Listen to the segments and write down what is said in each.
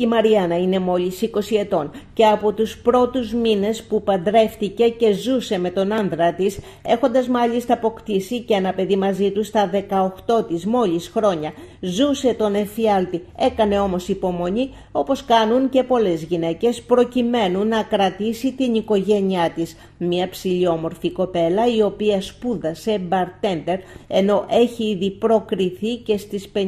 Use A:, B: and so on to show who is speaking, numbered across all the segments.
A: Η Μαριάννα είναι μόλις 20 ετών και από τους πρώτους μήνες που παντρεύτηκε και ζούσε με τον άνδρα της, έχοντας μάλιστα αποκτήσει και ένα παιδί μαζί του στα 18 της μόλις χρόνια. Ζούσε τον εφιάλτη, έκανε όμως υπομονή όπως κάνουν και πολλές γυναίκες προκειμένου να κρατήσει την οικογένειά της. Μια ψηλιόμορφη κοπέλα η οποία σπούδασε bartender ενώ έχει ήδη προκριθεί και στις 50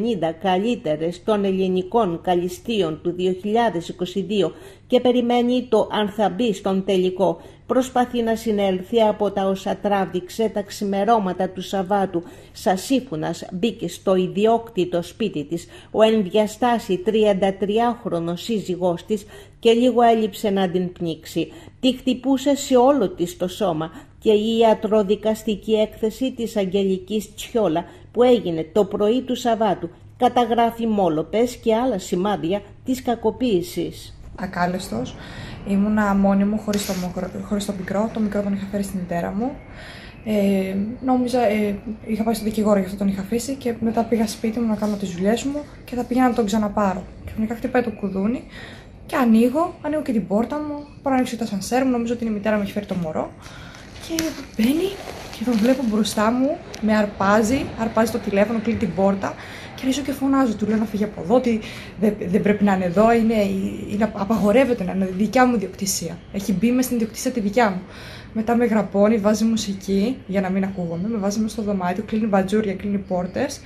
A: καλύτερες των ελληνικών καλυστίων του 2022 και περιμένει το αν θα μπει στον τελικό. Προσπαθεί να συνέλθει από τα όσα τράβηξε τα ξημερώματα του Σαββάτου. Σασίφουνας μπήκε στο ιδιόκτητο σπίτι της. Ο ενδιαστάσει 33χρονος σύζυγός της και λίγο έλειψε να την πνίξει. Τη χτυπούσε σε όλο της το σώμα και η ιατροδικαστική έκθεση της Αγγελικής Τσιόλα που έγινε το πρωί του Σαββάτου καταγράφει μόλοπες και άλλα σημάδια της κακοποίησης.
B: Ακάλεστος. Ήμουνα μόνη μου χωρίς το, χωρίς το μικρό. Το μικρό τον είχα φέρει στην μητέρα μου. Ε, νόμιζα, ε, είχα πάει στο δικηγόρο γι' αυτό τον είχα αφήσει και μετά πήγα σπίτι μου να κάνω τις δουλειές μου και θα πήγαινα να τον ξαναπάρω. Και ξαφνικά χτυπάει το κουδούνι και ανοίγω, ανοίγω και την πόρτα μου, πάω να ανοίξω τα σανσέρ μου, νομίζω ότι η μητέρα μου έχει φέρει το μωρό και μπαίνει και τον βλέπω μπροστά μου, με αρπάζει, αρπάζει το τηλέφωνο, κλείνει την πόρτα και αρχίζω και φωνάζω. Του λέω να φύγει από εδώ, ότι δεν, δεν πρέπει να είναι εδώ, είναι, είναι, απαγορεύεται να είναι δικιά μου διοκτησία. Έχει μπει μες στην διοκτησία τη δικιά μου. Μετά με γραπώνει, βάζει μουσική για να μην ακούγομαι, με βάζει μέσα στο δωμάτιο, κλείνει μπατζούρια, κλείνει πόρτες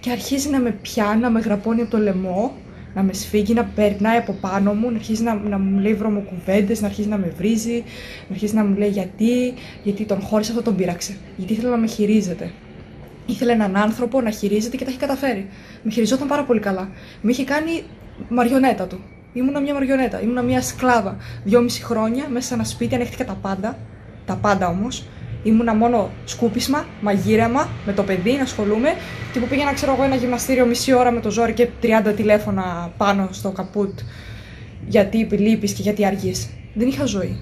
B: και αρχίζει να με πιάνει, να με γραπώνει από το λαιμό να με σφίγγει, να περνάει από πάνω μου, να αρχίζει να, να μου λέει βρωμοκουβέντες, να αρχίζει να με βρίζει, να αρχίζει να μου λέει γιατί, γιατί τον χώρισε, αυτό τον πείραξε. Γιατί ήθελε να με χειρίζεται. Ήθελε έναν άνθρωπο να χειρίζεται και τα έχει καταφέρει. Με χειριζόταν πάρα πολύ καλά. Με είχε κάνει μαριονέτα του. Ήμουνα μια μαριονέτα, ήμουνα μια σκλάβα. Δυόμιση χρόνια μέσα σε ένα σπίτι, ανέχτηκα τα πάντα. Τα πάντα όμως. Ήμουνα μόνο σκούπισμα, μαγείρεμα, με το παιδί να ασχολούμαι και που πήγαινα, ξέρω εγώ, ένα γυμναστήριο μισή ώρα με το ζόρι και 30 τηλέφωνα πάνω στο καπούτ γιατί λείπει και γιατί αργείς. Δεν είχα ζωή.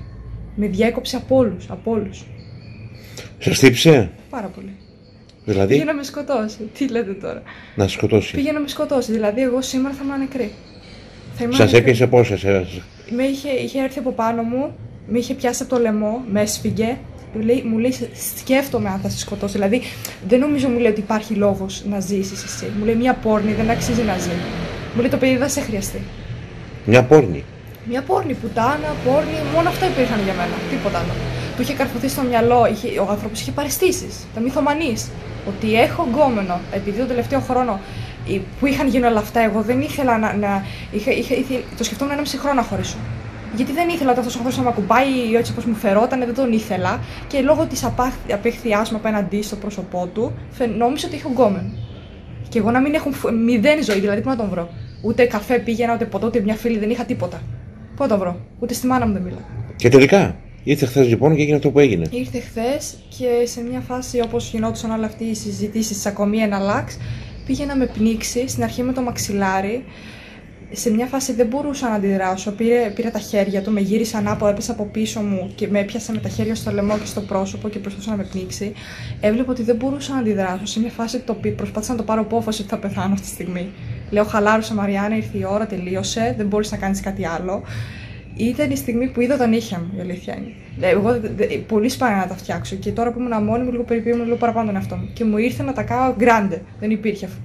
B: Με διέκοψε από όλους. Από όλους.
C: Σας τύψε.
B: Πάρα πολύ.
C: Δηλαδή.
B: Πήγε να με σκοτώσει. Τι λέτε τώρα.
C: Να σκοτώσει.
B: Πήγε να με σκοτώσει. Δηλαδή, εγώ σήμερα θα ήμουν νεκρή.
C: Σας έπιασε πόσε.
B: Με είχε, είχε έρθει από πάνω μου, με είχε πιάσει από το λαιμό, με έσφυγε, μου λέει, μου λέει σκέφτομαι αν θα σε σκοτώσει. Δηλαδή, δεν νομίζω μου λέει ότι υπάρχει λόγος να ζήσεις εσύ. Μου λέει μια πόρνη δεν αξίζει να ζει. Μου λέει το παιδί δεν σε χρειαστεί.
C: Μια πόρνη;
B: Μια πόρνη, πουτάνα, πόρνη, μόνο αυτά υπήρχαν για μένα. Τίποτα άλλο. Του είχε καρφωθεί στο μυαλό, είχε, ο άνθρωπος είχε παρεστήσεις, τα μυθομανεί. Ότι έχω γκόμενο, επειδή τον τελευταίο χρόνο που είχαν γίνει όλα αυτά, εγώ δεν ήθελα να. να είχα, είχα, είχα, το σκεφτόμουν ένα μισή χρόνο να χωρίσω γιατί δεν ήθελα ότι αυτό ο άνθρωπο να με ακουμπάει ή έτσι όπως μου φερόταν, δεν τον ήθελα. Και λόγω της απέχθειάς μου απέναντί στο πρόσωπό του, νόμιζα ότι είχε γκόμενο. Και εγώ να μην έχω μηδέν ζωή, δηλαδή πού να τον βρω. Ούτε καφέ πήγαινα, ούτε ποτέ, ούτε μια φίλη, δεν είχα τίποτα. Πού να τον βρω. Ούτε στη μάνα μου δεν μίλα.
C: Και τελικά, ήρθε χθες λοιπόν και έγινε αυτό που έγινε.
B: Ήρθε χθες και σε μια φάση όπως γινόντουσαν όλα αυτοί οι συζητήσεις της ακόμη ένα λάξ, πήγε να με πνίξει στην αρχή με το μαξιλάρι σε μια φάση δεν μπορούσα να αντιδράσω. Πήρε, πήρε τα χέρια του, με γύρισε ανάποδα, έπεσε από πίσω μου και με έπιασε με τα χέρια στο λαιμό και στο πρόσωπο και προσπαθούσε να με πνίξει. Έβλεπα ότι δεν μπορούσα να αντιδράσω. Σε μια φάση το προσπάθησα να το πάρω απόφαση ότι θα πεθάνω αυτή τη στιγμή. Λέω, χαλάρωσε Μαριάννα, ήρθε η ώρα, τελείωσε, δεν μπορείς να κάνεις κάτι άλλο. Ήταν η στιγμή που είδα τα νύχια μου, η αλήθεια είναι. Ε, εγώ πολύ σπάνια να τα φτιάξω και τώρα που ήμουν μόνη μου, λίγο περιποιήμουν λίγο παραπάνω τον εαυτό μου. Και μου ήρθε να τα κάνω γκράντε. Δεν υπήρχε αυτό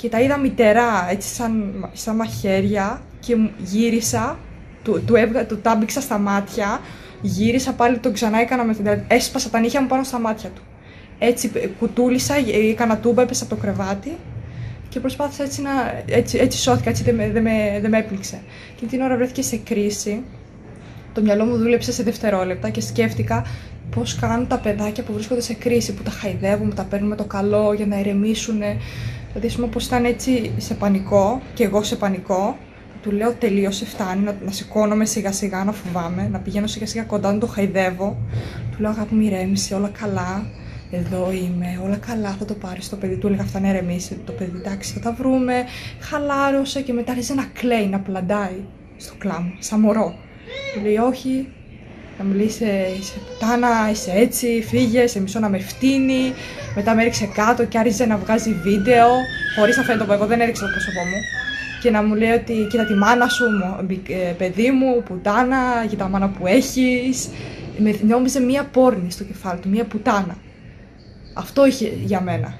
B: και τα είδα μητερά, έτσι σαν, σαν μαχαίρια και γύρισα, του, του, έβγα, του τάμπηξα στα μάτια, γύρισα πάλι τον ξανά έκανα με την έσπασα τα νύχια μου πάνω στα μάτια του. Έτσι κουτούλησα, έκανα τούμπα, έπεσα από το κρεβάτι και προσπάθησα έτσι να, έτσι, έτσι σώθηκα, έτσι δεν με, δεν, με, δεν με έπληξε. Και την ώρα βρέθηκε σε κρίση, το μυαλό μου δούλεψε σε δευτερόλεπτα και σκέφτηκα πώς κάνουν τα παιδάκια που βρίσκονται σε κρίση, που τα χαϊδεύουν, που τα παίρνουν με το καλό για να ηρεμήσουν, Δηλαδή, πούμε, όπω ήταν έτσι σε πανικό και εγώ σε πανικό, του λέω τελείωσε, φτάνει να, να σηκώνομαι σιγά σιγά, να φοβάμαι, να πηγαίνω σιγά σιγά κοντά, να το χαϊδεύω. Του λέω αγάπη μου, ηρέμησε, όλα καλά. Εδώ είμαι, όλα καλά, θα το πάρεις το παιδί. Του έλεγα αυτά να ηρεμήσει. Το παιδί, εντάξει, θα τα βρούμε. Χαλάρωσε και μετά άρχισε να κλαίει, να πλαντάει στο κλάμ, σαν μωρό. Του λέει, Όχι, να μου λέει είσαι, είσαι πουτάνα, είσαι έτσι, φύγε, σε μισό να με φτύνει. Μετά με έριξε κάτω και άρχισε να βγάζει βίντεο, χωρίς να φαίνεται από εγώ, δεν έριξε το πρόσωπό μου. και να μου λέει ότι κοίτα τη μάνα σου, ε, παιδί μου, πουτάνα, για τα μάνα που έχεις. Με νόμιζε μία πόρνη στο κεφάλι του, μία πουτάνα. Αυτό είχε για μένα.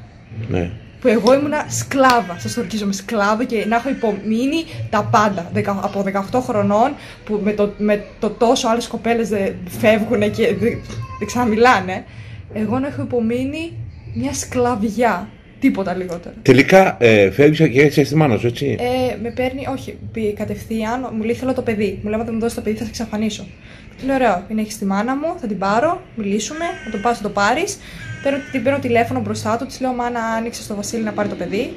C: Ναι.
B: Που εγώ ήμουνα σκλάβα, σας το ορκίζομαι σκλάβα και να έχω υπομείνει τα πάντα. Από 18 χρονών που με το, με το τόσο άλλες κοπέλες δεν φεύγουν και δεν, δεν ξαναμιλάνε. Εγώ να έχω υπομείνει μια σκλαβιά. Τίποτα λιγότερο.
C: Τελικά ε, φεύγεις και έτσι στη μάνα σου, έτσι;
B: Ε, με παίρνει, όχι, πει κατευθείαν, μου λέει θέλω το παιδί. Μου λέει, αν μου δώσεις το παιδί, θα σε εξαφανίσω. Του λέω, ωραίο, την έχεις στη μάνα μου, θα την πάρω, μιλήσουμε, θα το πας, θα το πάρεις. Την παίρνω τηλέφωνο μπροστά του, της λέω, Μάνα, άνοιξε στο Βασίλη να πάρει το παιδί.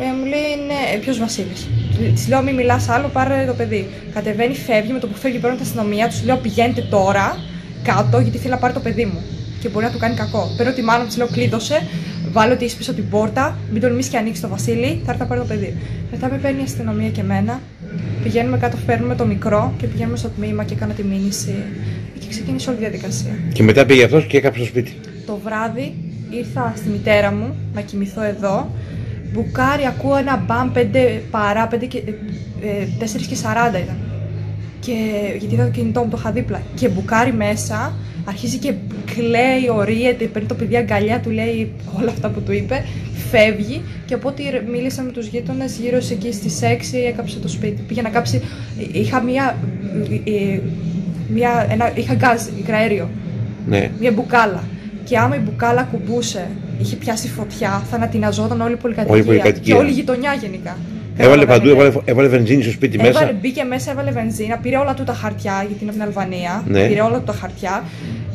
B: Ε, μου λέει, Ναι, ποιος Βασίλης; Της λέω, Μην μιλάς άλλο, πάρε το παιδί. Κατεβαίνει, φεύγει, με το που φεύγει παίρνω την αστυνομία, τους λέω, Πηγαίνετε τώρα κάτω, γιατί θέλει να πάρει το παιδί μου. Και μπορεί να του κάνει κακό. Παίρνω τη μάνα της λέω, Κλείδωσε, βάλω ότι είσαι πίσω την πόρτα, μην τολμήσει και ανοίξει το Βασίλη, θα έρθει να πάρει το παιδί. Μετά με παίρνει η αστυνομία και εμένα, πηγαίνουμε κάτω, φέρνουμε το μικρό και πηγαίνουμε στο τμήμα και έκανα τη μήνυση. Και ξεκίνησε όλη η διαδικασία.
C: Και μετά πήγε αυτός και έκαψε στο σπίτι.
B: Το βράδυ ήρθα στη μητέρα μου να κοιμηθώ εδώ. Μπουκάρι, ακούω ένα μπαμ 5 παρά 5 και, ε, 4 και 40 ήταν. Και γιατί είδα το κινητό μου, το είχα δίπλα. Και μπουκάρει μέσα, αρχίζει και κλαίει, ωρύεται, παίρνει το παιδί αγκαλιά, του λέει όλα αυτά που του είπε, φεύγει και από ό,τι μίλησα με τους γείτονες γύρω σε εκεί στις 6 έκαψε το σπίτι. Πήγε να κάψει, είχα μία, ε, μία ένα, είχα γκάζι, υγραέριο,
C: ναι.
B: μία μπουκάλα. Και άμα η μπουκάλα ακουμπούσε, είχε πιάσει φωτιά, θα ανατιναζόταν όλη η πολυκατοικία.
C: Όλη η πολυκατοικία.
B: Και όλη η γειτονιά γενικά.
C: Έβαλε παντού, έβαλε, έβαλε βενζίνη στο σπίτι
B: έβαλε,
C: μέσα.
B: Μπήκε μέσα, έβαλε βενζίνα, πήρε όλα του τα χαρτιά, γιατί είναι από την Αλβανία.
C: Ναι.
B: Πήρε όλα του τα χαρτιά.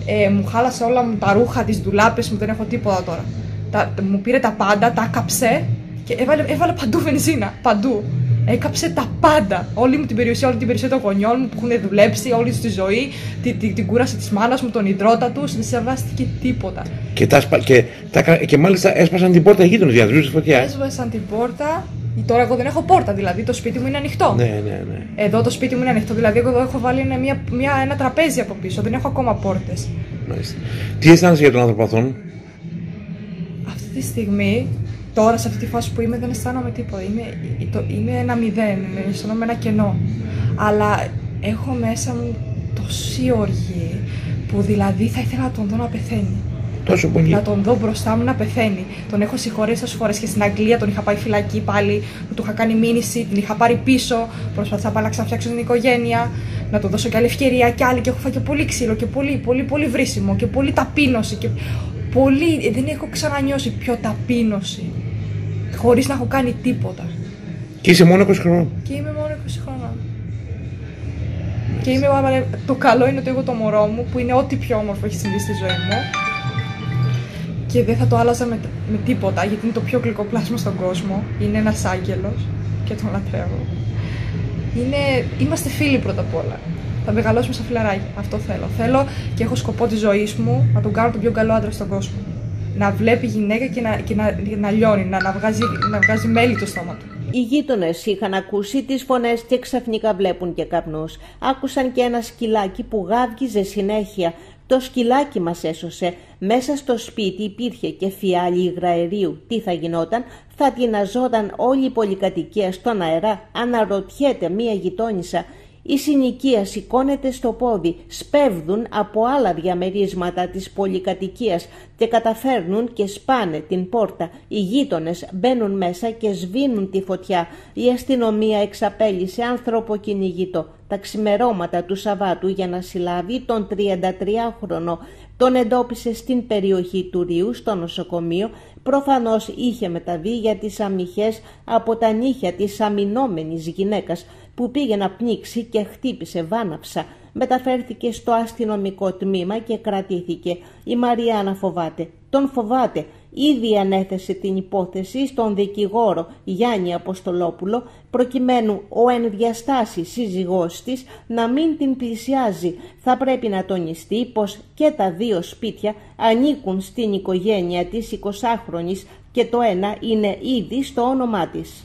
B: Ε, μου χάλασε όλα μου τα ρούχα, τις ντουλάπες μου, δεν έχω τίποτα τώρα. Τα, μου πήρε τα πάντα, τα έκαψε και έβαλε, έβαλε παντού βενζίνα. Παντού. Έκαψε τα πάντα. Όλη μου την περιουσία, όλη την περιουσία των γονιών μου που έχουν δουλέψει, όλη του τη ζωή, την, την, την κούραση της μάνας μου, τον υδρότα του, δεν σεβάστηκε τίποτα.
C: Και, τα, και, τα, και μάλιστα έσπασαν την πόρτα γείτονε για να του φωτιά.
B: Έσπασαν την πόρτα. Τώρα εγώ δεν έχω πόρτα, δηλαδή το σπίτι μου είναι ανοιχτό.
C: Ναι, ναι, ναι.
B: Εδώ το σπίτι μου είναι ανοιχτό, δηλαδή εγώ εδώ έχω βάλει ένα, μια, μια, ένα τραπέζι από πίσω, δεν έχω ακόμα πόρτες.
C: Τι αισθάνεσαι για τον άνθρωπο αυτόν,
B: Αυτή τη στιγμή τώρα σε αυτή τη φάση που είμαι δεν αισθάνομαι τίποτα. Είμαι, το, είμαι ένα μηδέν, αισθάνομαι ένα κενό. Αλλά έχω μέσα μου τόση οργή που δηλαδή θα ήθελα να τον δω να πεθαίνει.
C: Τόσο πολύ.
B: Να τον δω μπροστά μου να πεθαίνει. Τον έχω συγχωρέσει τόσες φορές και στην Αγγλία τον είχα πάει φυλακή πάλι, που του είχα κάνει μήνυση, την είχα πάρει πίσω. Προσπαθούσα πάλι να ξαναφτιάξω την οικογένεια, να του δώσω και άλλη ευκαιρία και άλλη. Και έχω φάει και πολύ ξύλο και πολύ, πολύ, πολύ βρίσιμο και πολύ ταπείνωση. Και πολύ, δεν έχω ξανανιώσει πιο ταπείνωση χωρίς να έχω κάνει τίποτα.
C: Και είσαι μόνο 20 χρονών.
B: Και είμαι μόνο 20 χρονών. Και είμαι, το καλό είναι ότι έχω το μωρό μου που είναι ό,τι πιο όμορφο έχει συμβεί στη ζωή μου και δεν θα το άλλαζα με, με τίποτα γιατί είναι το πιο γλυκό πλάσμα στον κόσμο. Είναι ένας άγγελος και τον λατρεύω. Είναι, είμαστε φίλοι πρώτα απ' όλα. Θα μεγαλώσουμε σαν φιλαράκι. Αυτό θέλω. Θέλω και έχω σκοπό της ζωής μου να τον κάνω τον πιο καλό άντρα στον κόσμο να βλέπει γυναίκα και να, και να, να λιώνει, να, να, βγάζει, να βγάζει μέλι το στόμα του.
A: Οι γείτονες είχαν ακούσει τις φωνές και ξαφνικά βλέπουν και καπνούς. Άκουσαν και ένα σκυλάκι που γάβγιζε συνέχεια. Το σκυλάκι μας έσωσε. Μέσα στο σπίτι υπήρχε και φιάλι υγραερίου. Τι θα γινόταν, θα τειναζόταν όλη η πολυκατοικία στον αερά. Αναρωτιέται μία γειτόνισσα η συνοικία σηκώνεται στο πόδι, σπέβδουν από άλλα διαμερίσματα της πολυκατοικίας και καταφέρνουν και σπάνε την πόρτα. Οι γείτονες μπαίνουν μέσα και σβήνουν τη φωτιά. Η αστυνομία εξαπέλυσε άνθρωπο κυνηγητό τα ξημερώματα του Σαββάτου για να συλλάβει τον 33χρονο. Τον εντόπισε στην περιοχή του Ρίου στο νοσοκομείο. Προφανώς είχε μεταβεί για τις αμυχές από τα νύχια της αμυνόμενης γυναίκας που πήγε να πνίξει και χτύπησε βάναυσα. Μεταφέρθηκε στο αστυνομικό τμήμα και κρατήθηκε. Η Μαριάννα φοβάται. Τον φοβάται. Ήδη ανέθεσε την υπόθεση στον δικηγόρο Γιάννη Αποστολόπουλο προκειμένου ο ενδιαστάση σύζυγός της να μην την πλησιάζει. Θα πρέπει να τονιστεί πως και τα δύο σπίτια ανήκουν στην οικογένεια της 20χρονης και το ένα είναι ήδη στο όνομά της.